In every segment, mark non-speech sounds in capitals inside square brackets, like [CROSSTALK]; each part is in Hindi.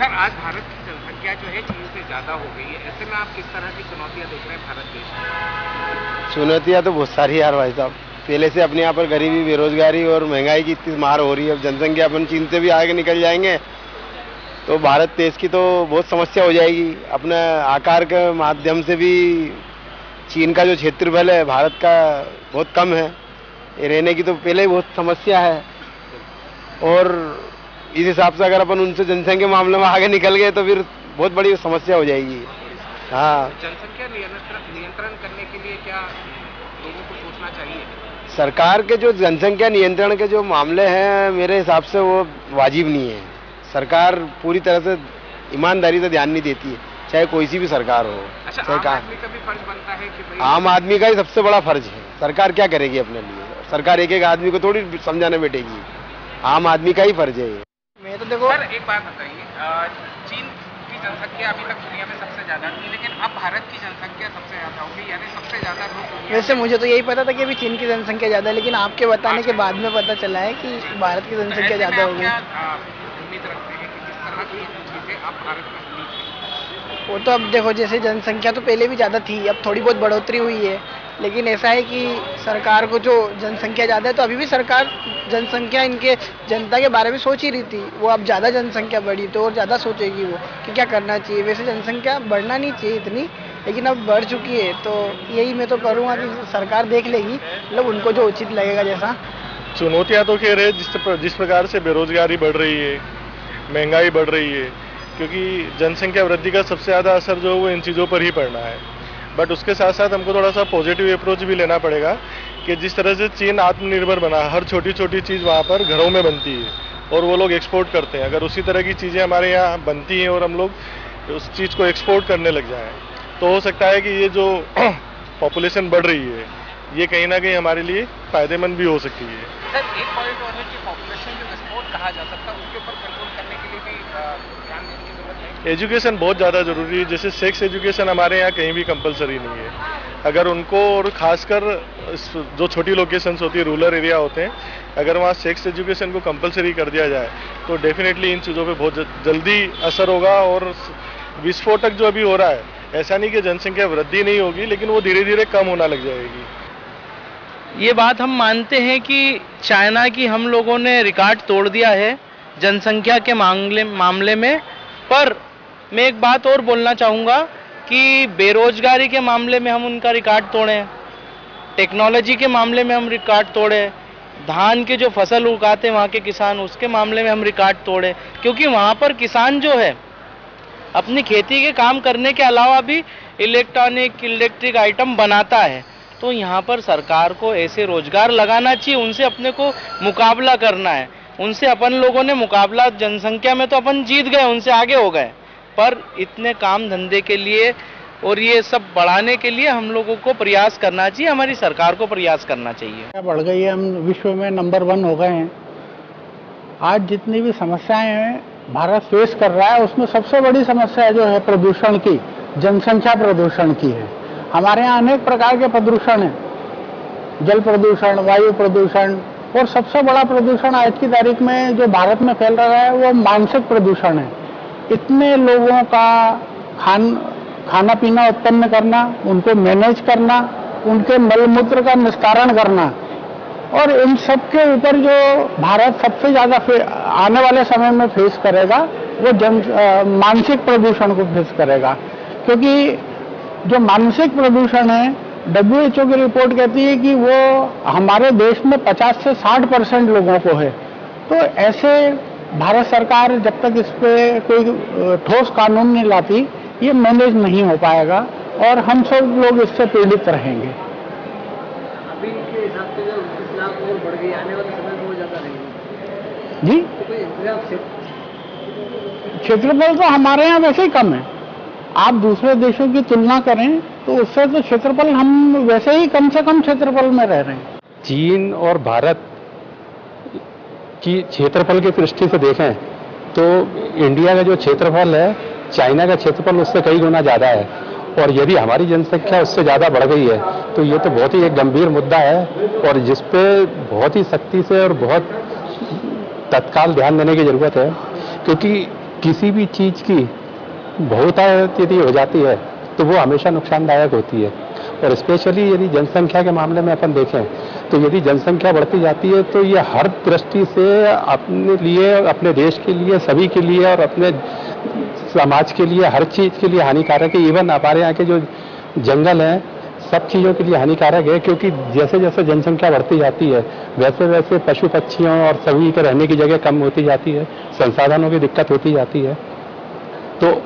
सर, आज भारत की जनसंख्या जो है चीन से ज़्यादा हो गई है। ऐसे में आप किस तरह की चुनौतियाँ देख रहे हैं भारत देश में? चुनौतियाँ तो बहुत सारी यार भाई साहब। पहले से अपने यहाँ पर गरीबी, बेरोजगारी और महँगाई की इतनी मार हो रही है। अब जनसंख्या अपन चीन से भी आगे निकल जाएँगे तो भारत देश की तो बहुत समस्या हो जाएगी। अपने आकार के माध्यम से भी चीन का जो क्षेत्रफल है, भारत का बहुत कम है। रहने की तो पहले ही बहुत समस्या है। और इस हिसाब से अगर अपन उनसे जनसंख्या मामले में आगे निकल गए तो फिर बहुत बड़ी समस्या हो जाएगी। हाँ। जनसंख्या नियंत्रण करने के लिए क्या लोगों को सोचना चाहिए? सरकार के जो जनसंख्या नियंत्रण के जो मामले हैं मेरे हिसाब से वो वाजिब नहीं है। सरकार पूरी तरह से ईमानदारी से ध्यान नहीं देती है चाहे कोई सी भी सरकार हो अच्छा चाहे आम आदमी का भी फ़र्ज़ बनता है कि भाई आम आदमी का ही सबसे बड़ा फ़र्ज़ है। सरकार क्या करेगी अपने लिए? सरकार एक एक आदमी को थोड़ी समझाने बैठेगी। आम आदमी का ही फ़र्ज़ है मैं तो देखो सर एक बात बताइए चीन की जनसंख्या अभी तक दुनिया में सबसे ज़्यादा थी लेकिन अब भारत की जनसंख्या सबसे ज़्यादा हो गई यानी सबसे ज़्यादा लोग वैसे मुझे तो यही पता था कि अभी चीन की जनसंख्या ज़्यादा है लेकिन आपके बताने के बाद में पता चला है कि भारत की तो जनसंख्या ज़्यादा हो अ, उम्मीद रखते हैं कि जिस तरह की चीज़ें अब भारत में वो तो अब देखो जैसे जनसंख्या तो पहले भी ज़्यादा थी अब थोड़ी बहुत बढ़ोतरी हुई है। लेकिन ऐसा है कि सरकार को जो जनसंख्या ज़्यादा है तो अभी भी सरकार जनसंख्या इनके जनता के बारे में सोच ही रही थी। वो अब ज़्यादा जनसंख्या बढ़ी तो और ज़्यादा सोचेगी वो कि क्या करना चाहिए। वैसे जनसंख्या बढ़ना नहीं चाहिए इतनी, लेकिन अब बढ़ चुकी है। तो यही मैं तो करूँगा कि सरकार देख लेगी मतलब उनको जो उचित लगेगा जैसा। चुनौतियाँ तो कह रहे जिस जिस प्रकार से बेरोजगारी बढ़ रही है, महँगाई बढ़ रही है, क्योंकि जनसंख्या वृद्धि का सबसे ज़्यादा असर जो है वो इन चीज़ों पर ही पड़ना है। बट उसके साथ साथ हमको थोड़ा सा पॉजिटिव अप्रोच भी लेना पड़ेगा कि जिस तरह से चीन आत्मनिर्भर बना हर छोटी छोटी चीज़ वहाँ पर घरों में बनती है और वो लोग एक्सपोर्ट करते हैं। अगर उसी तरह की चीज़ें हमारे यहाँ बनती हैं और हम लोग उस चीज़ को एक्सपोर्ट करने लग जाएँ तो हो सकता है कि ये जो [CLEARS THROAT] पॉपुलेशन बढ़ रही है, ये कहीं ना कहीं हमारे लिए फ़ायदेमंद भी हो सकती है। सर एक पॉइंट और है कि पॉपुलेशन जो एक्सपोर्ट कहा जा सकता है, उसके ऊपर कंट्रोल करने के लिए भी ध्यान देने एजुकेशन बहुत ज़्यादा ज़रूरी है। जैसे सेक्स एजुकेशन हमारे यहाँ कहीं भी कंपलसरी नहीं है। अगर उनको और खासकर जो छोटी लोकेशंस होती है रूरल एरिया होते हैं, अगर वहाँ सेक्स एजुकेशन को कंपलसरी कर दिया जाए तो डेफिनेटली इन चीज़ों पे बहुत जल्दी असर होगा और विस्फोटक जो अभी हो रहा है, ऐसा नहीं कि जनसंख्या वृद्धि नहीं होगी, लेकिन वो धीरे धीरे कम होना लग जाएगी। ये बात हम मानते हैं कि चाइना की हम लोगों ने रिकॉर्ड तोड़ दिया है जनसंख्या के मामले मामले में, पर मैं एक बात और बोलना चाहूँगा कि बेरोजगारी के मामले में हम उनका रिकॉर्ड तोड़े, टेक्नोलॉजी के मामले में हम रिकॉर्ड तोड़े, धान के जो फ़सल उगाते हैं वहाँ के किसान, उसके मामले में हम रिकॉर्ड तोड़े, क्योंकि वहाँ पर किसान जो है, अपनी खेती के काम करने के अलावा भी इलेक्ट्रॉनिक, इलेक्ट्रिक आइटम बनाता है। तो यहाँ पर सरकार को ऐसे रोज़गार लगाना चाहिए, उनसे अपने को मुकाबला करना है। उनसे अपन लोगों ने मुकाबला, जनसंख्या में तो अपन जीत गए, उनसे आगे हो गए। पर इतने काम धंधे के लिए और ये सब बढ़ाने के लिए हम लोगों को प्रयास करना चाहिए, हमारी सरकार को प्रयास करना चाहिए। बढ़ गई है, हम विश्व में नंबर वन हो गए हैं। आज जितनी भी समस्याएँ हैं, भारत फेस कर रहा है, उसमें सबसे बड़ी समस्या जो है प्रदूषण की, जनसंख्या प्रदूषण की है। हमारे यहाँ अनेक प्रकार के प्रदूषण हैं। जल प्रदूषण, वायु प्रदूषण और सबसे बड़ा प्रदूषण आज की तारीख में जो भारत में फैल रहा है, वो मानसिक प्रदूषण है। इतने लोगों का खान खाना पीना उत्पन्न करना, उनको मैनेज करना, उनके मल मूत्र का निस्तारण करना, और इन सब के ऊपर जो भारत सबसे ज़्यादा आने वाले समय में फेस करेगा, वो जन मानसिक प्रदूषण को फेस करेगा। क्योंकि जो मानसिक प्रदूषण है डब्ल्यूएचओ की रिपोर्ट कहती है कि वो हमारे देश में 50 से 60 परसेंट लोगों को है। तो ऐसे भारत सरकार जब तक इस पर कोई ठोस कानून नहीं लाती ये मैनेज नहीं हो पाएगा और हम सब लोग इससे पीड़ित रहेंगे। अभी के हिसाब से लाख और बढ़ गई आने वाले समय में ज़्यादा रहेगी। जी? तो क्षेत्रफल तो हमारे यहाँ वैसे ही कम है। आप दूसरे देशों की तुलना करें तो उससे तो क्षेत्रफल हम वैसे ही कम से कम क्षेत्रफल में रह रहे हैं। चीन और भारत की क्षेत्रफल की दृष्टि से देखें तो इंडिया का जो क्षेत्रफल है, चाइना का क्षेत्रफल उससे कई गुना ज़्यादा है। और यदि हमारी जनसंख्या उससे ज़्यादा बढ़ गई है तो ये तो बहुत ही एक गंभीर मुद्दा है, और जिस पे बहुत ही सख्ती से और बहुत तत्काल ध्यान देने की ज़रूरत है, क्योंकि किसी भी चीज़ की बहुतायत यदि हो जाती है तो वो हमेशा नुकसानदायक होती है। और स्पेशली यदि जनसंख्या के मामले में अपन देखें तो यदि जनसंख्या बढ़ती जाती है तो ये हर दृष्टि से अपने लिए, अपने देश के लिए, सभी के लिए और अपने समाज के लिए, हर चीज़ के लिए हानिकारक है। इवन हमारे यहाँ के जो जंगल हैं, सब चीज़ों के लिए हानिकारक है, क्योंकि जैसे जैसे जनसंख्या बढ़ती जाती है वैसे वैसे पशु पक्षियों और सभी के रहने की जगह कम होती जाती है, संसाधनों की दिक्कत होती जाती है। तो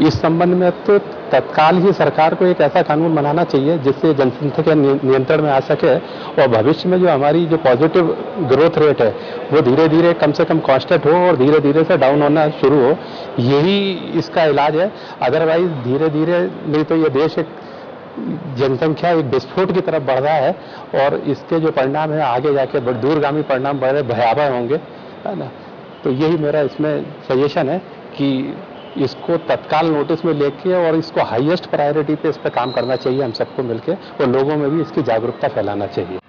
इस संबंध में तो तत्काल ही सरकार को एक ऐसा कानून बनाना चाहिए जिससे जनसंख्या के नियंत्रण में आ सके और भविष्य में जो हमारी जो पॉजिटिव ग्रोथ रेट है, वो धीरे धीरे कम से कम कांस्टेंट हो और धीरे धीरे से डाउन होना शुरू हो, यही इसका इलाज है। अदरवाइज़ धीरे धीरे नहीं तो ये देश एक जनसंख्या एक विस्फोट की तरफ़ बढ़ रहा है और इसके जो परिणाम है, आगे जाके दूरगामी परिणाम बड़े भयावह होंगे, है ना? तो यही मेरा इसमें सजेशन है कि इसको तत्काल नोटिस में लेके और इसको हाईएस्ट प्रायोरिटी पे इस पर काम करना चाहिए हम सबको मिलके और लोगों में भी इसकी जागरूकता फैलाना चाहिए।